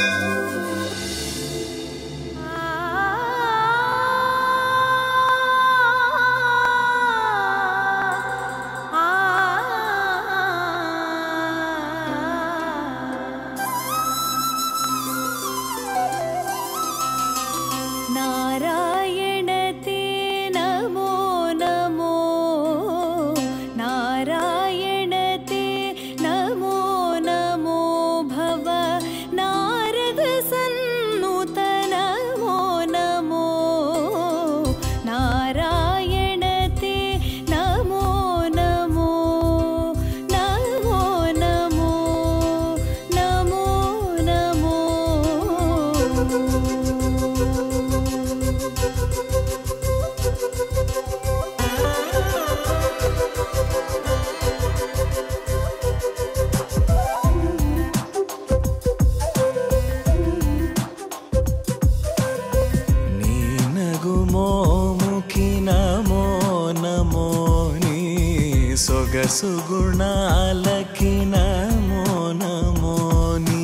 Música నగుమోముఖి నమో నమో నీ సొగసు గుణాలకి నమో నమో నీ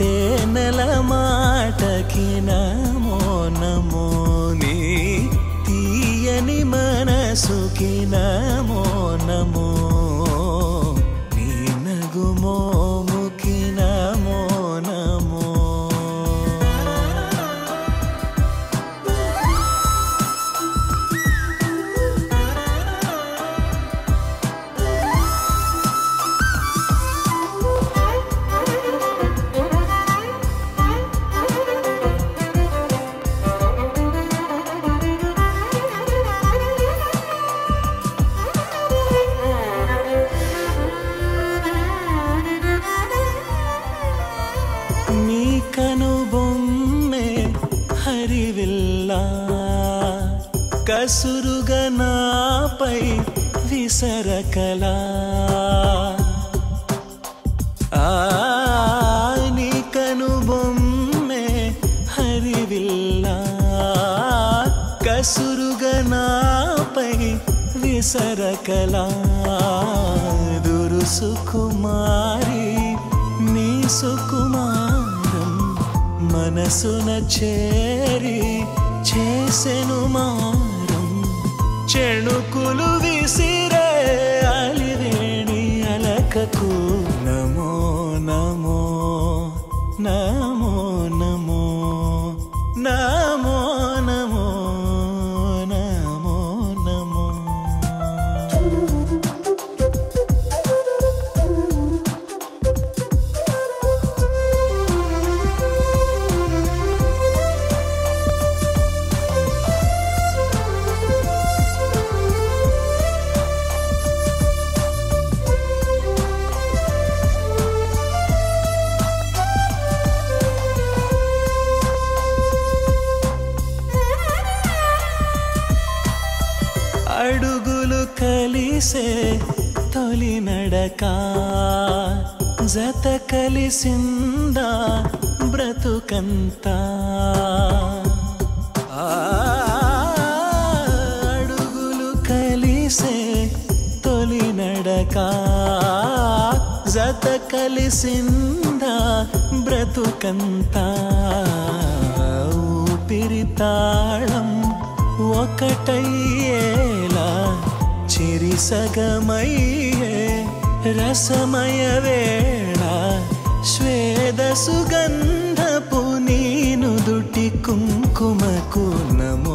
తేనెల మాటకి నమో నమో నీ తీయని మనసుకి నమో విసరకలా దురు సుకుమారి నీ సుకుమారం మనసున చేరి చేసెను మారం. చెణుకులు విసిరే అలివేణి అలకకు కలిసే తొలి నడక. జత కలిసిందా బ్రతుకంతా. అడుగులు కలిసే తొలి నడక. జత కలిసిందా బ్రతుకంతా. ఊపిరితాళం ఒకటయ్యేలా చిరి రసమయ వేళ శ్వేద సుగంధపు నీను దుటి కుంకుమకు నము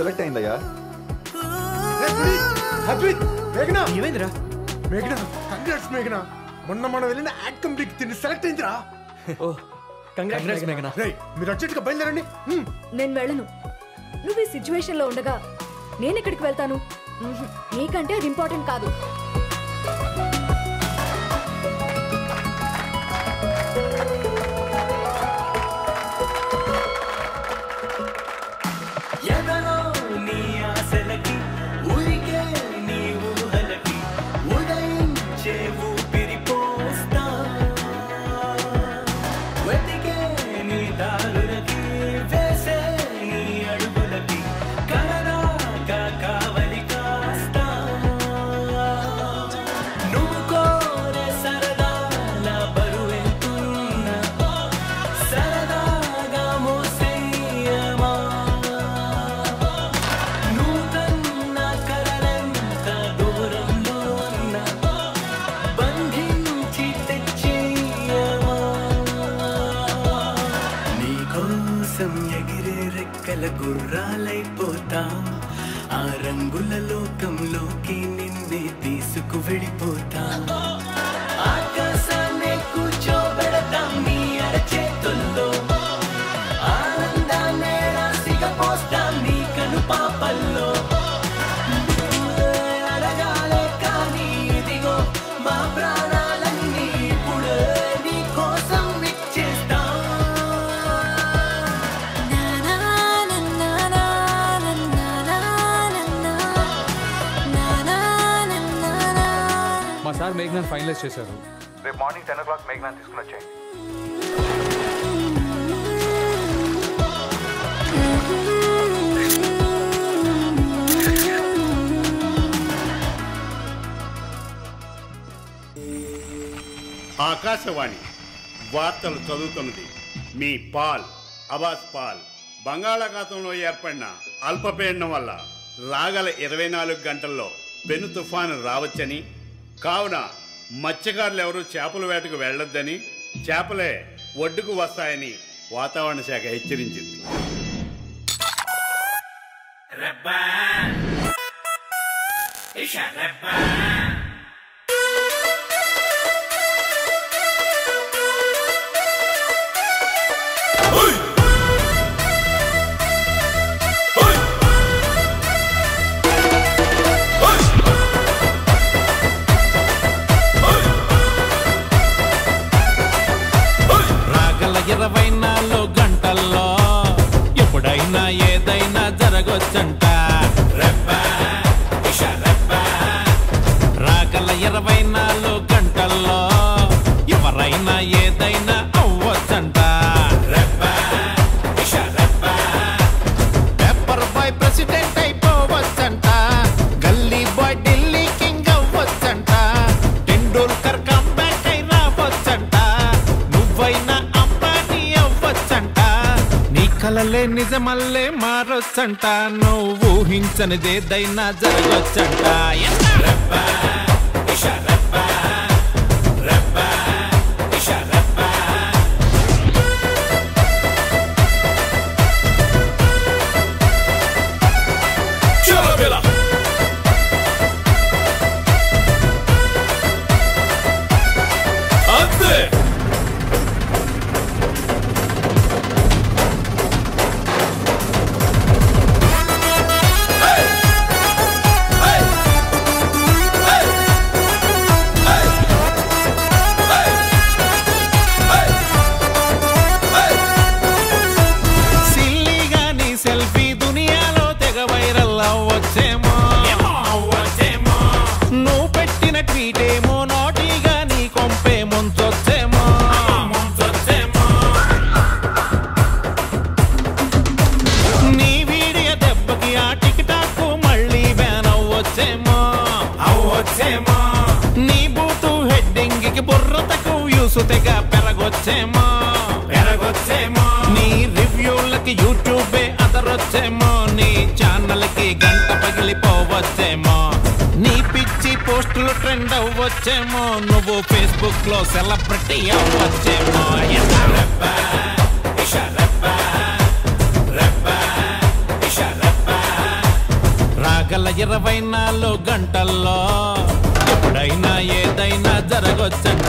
సెలెక్ట్ అయిందయ్యా మేఘనా? ఏమైందిరా? మేఘనా కంగ్రాట్స్ మేఘనా. మొన్న మనం వెళ్ళిన యాడ్ కంపెనీకి తిని సెలెక్ట్ అయిందిరా. ఓ కంగ్రాట్స్ మేఘనా. రేయ్ మీరు అర్జెంట్గా బయలుదేరండి. నేను వెళ్ళను. నువ్వు ఈ సిచ్యువేషన్లో ఉండగా నేను ఎక్కడికి వెళ్తాను. నీకంటే అది ఇంపార్టెంట్ కాదు. కోసం ఎగిరే రెక్కల గుర్రాలైపోతాం. ఆ రంగుల లోకంలోకి నిన్నే తీసుకు వెళ్ళిపోతాం. మా సార్ మేఘనాన్ని ఫైనలైజ్ చేశారు. రేపు మార్నింగ్ టెన్ ఓ క్లాక్ మేఘనా తీసుకుని వచ్చేయండి. ఆకాశవాణి వార్తలు చదువుతున్నది మీ పాల్ అబాస్ పాల్. బంగాళాఖాతంలో ఏర్పడిన అల్పపీడనం వల్ల రాగల ఇరవై నాలుగు గంటల్లో పెను తుఫాను రావచ్చని కావున మత్స్యకారులు ఎవరు చేపల వేటకు వెళ్ళొద్దని చేపలే ఒడ్డుకు వస్తాయని వాతావరణ శాఖ హెచ్చరించింది. రాగల ఏదైనా కలలే నిజమల్లే మారొచ్చంట. నువ్వు ఊహించనిదేదైనా జరగొచ్చంట. బుర్రతకు వ్యూస్ తెగ పెరగొచ్చేమో. పెరగొచ్చేమో. నీ రివ్యూలకి యూట్యూబే అదరొచ్చేమో. నీ ఛానల్కి గంట పగిలిపోవచ్చేమో. నీ పిచ్చి పోస్టులు ట్రెండ్ అవ్వచ్చేమో. నువ్వు ఫేస్బుక్లో సెలబ్రిటీ అవ్వచ్చేమో. ఇషా గంటల్లో ఎప్పుడైనా ఏదైనా జరగొచ్చట